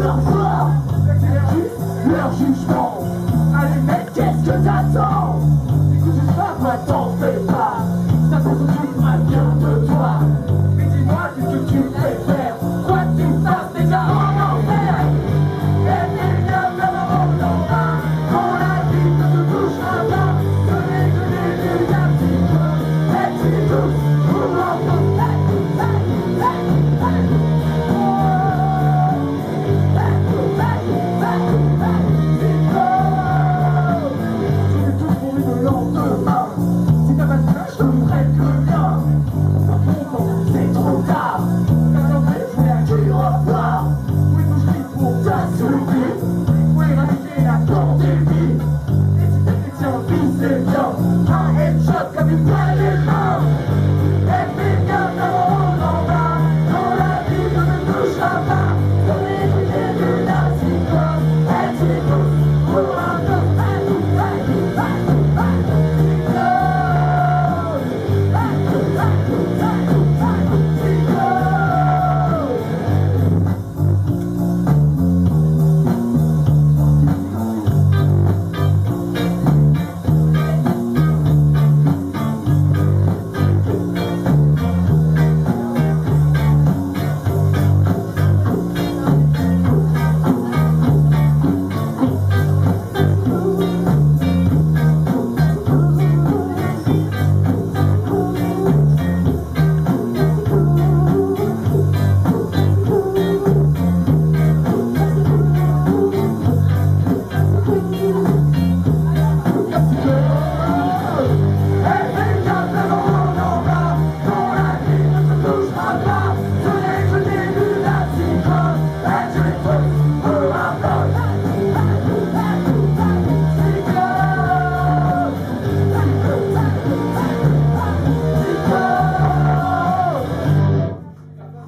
Come. jump.